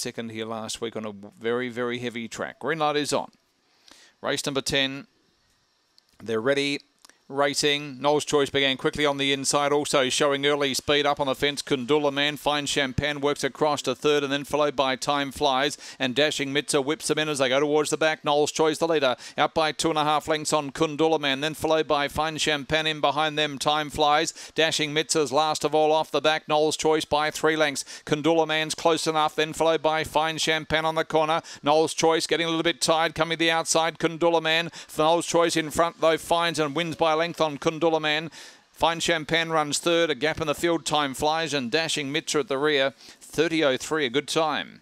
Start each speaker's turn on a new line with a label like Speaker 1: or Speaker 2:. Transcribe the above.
Speaker 1: second here last week on a very, very heavy track. Green light is on. Race number 10. They're ready. Racing. Noel's Choice began quickly on the inside, also showing early speed up on the fence. Kundula Man, Fine Champagne works across to third and then followed by Time Flies. And Dashing Mitza whips them in as they go towards the back. Noel's Choice, the leader, out by two and a half lengths on Kundula Man, then followed by Fine Champagne in behind them. Time Flies. Dashing Mitza's last of all off the back. Noel's Choice by three lengths. Kundula Man's close enough, then followed by Fine Champagne on the corner. Noel's Choice getting a little bit tired, coming the outside. Kundula Man. Noel's Choice in front, though, finds and wins by length on Kundula Man. Fine Champagne runs third. A gap in the field time flies and Dashing Mitra at the rear. 30.03, a good time.